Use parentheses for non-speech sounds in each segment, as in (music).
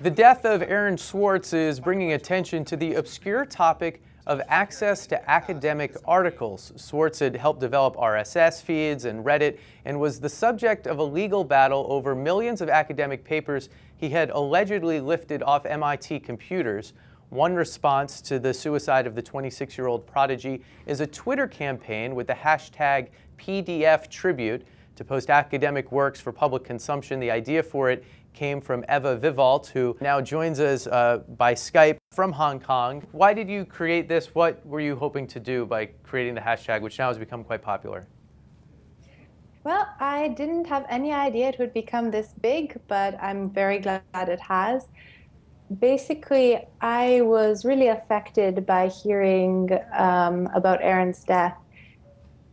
The death of Aaron Swartz is bringing attention to the obscure topic of access to academic articles. Swartz had helped develop RSS feeds and Reddit and was the subject of a legal battle over millions of academic papers he had allegedly lifted off MIT computers. One response to the suicide of the 26 year old prodigy is a Twitter campaign with the hashtag PDF Tribute to post academic works for public consumption. The idea for it came from Eva Vivalt, who now joins us uh, by Skype from Hong Kong. Why did you create this? What were you hoping to do by creating the hashtag, which now has become quite popular? Well, I didn't have any idea it would become this big, but I'm very glad it has. Basically, I was really affected by hearing um, about Aaron's death.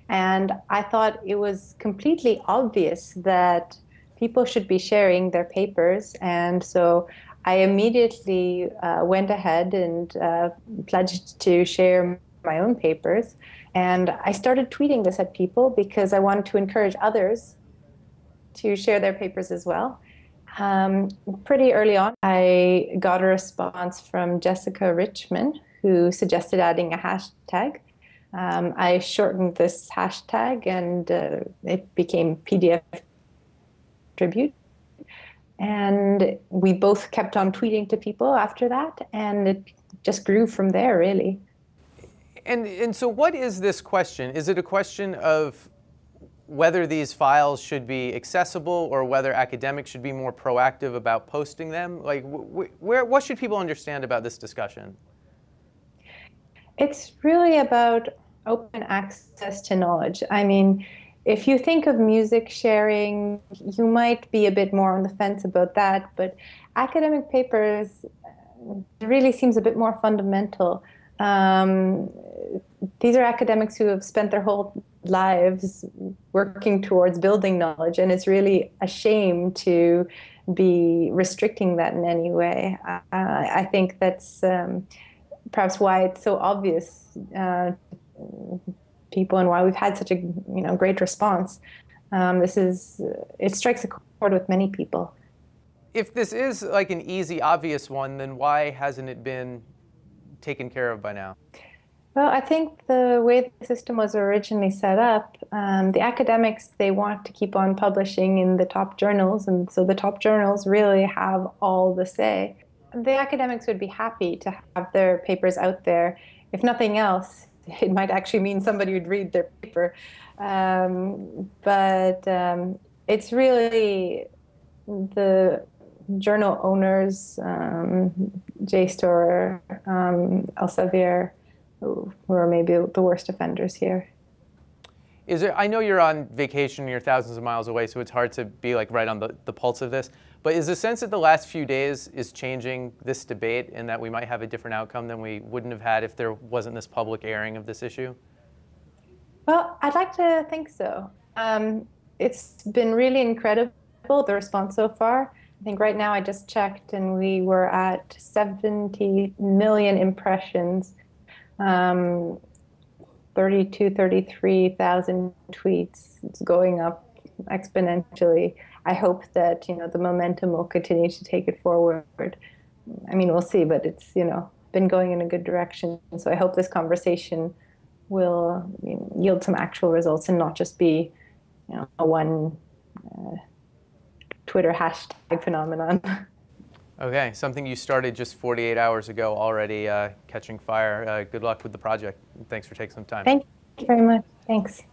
And I thought it was completely obvious that people should be sharing their papers. And so I immediately uh, went ahead and uh, pledged to share my own papers. And I started tweeting this at people because I wanted to encourage others to share their papers as well. Um, pretty early on, I got a response from Jessica Richman, who suggested adding a hashtag. Um, I shortened this hashtag and uh, it became PDF tribute. And we both kept on tweeting to people after that, and it just grew from there, really. And, and so, what is this question? Is it a question of whether these files should be accessible or whether academics should be more proactive about posting them? Like, wh where, what should people understand about this discussion? It's really about open access to knowledge. I mean, if you think of music sharing, you might be a bit more on the fence about that, but academic papers really seems a bit more fundamental. Um, these are academics who have spent their whole lives working towards building knowledge, and it's really a shame to be restricting that in any way. Uh, I think that's um, perhaps why it's so obvious uh, people and why we've had such a you know great response. Um, this is it strikes a chord with many people. If this is like an easy, obvious one, then why hasn't it been taken care of by now? Well, I think the way the system was originally set up, um, the academics they want to keep on publishing in the top journals, and so the top journals really have all the say. The academics would be happy to have their papers out there, if nothing else, it might actually mean somebody would read their paper. Um, but um, it's really the journal owners, um, JSTOR, um, Elsevier, who, are maybe the worst offenders here. Is there, I know you're on vacation, you're thousands of miles away, so it's hard to be like right on the, the pulse of this. But is the sense that the last few days is changing this debate and that we might have a different outcome than we wouldn't have had if there wasn't this public airing of this issue? Well, I'd like to think so. Um, it's been really incredible, the response so far. I think right now I just checked and we were at 70 million impressions. Um, 32, 33,000 tweets. It's going up exponentially. I hope that, you know, the momentum will continue to take it forward. I mean, we'll see, but it's, you know, been going in a good direction. So I hope this conversation will you know, yield some actual results and not just be, you know, a one uh, Twitter hashtag phenomenon. (laughs) Okay, something you started just 48 hours ago already uh, catching fire. Uh, good luck with the project. Thanks for taking some time. Thank you very much. Thanks.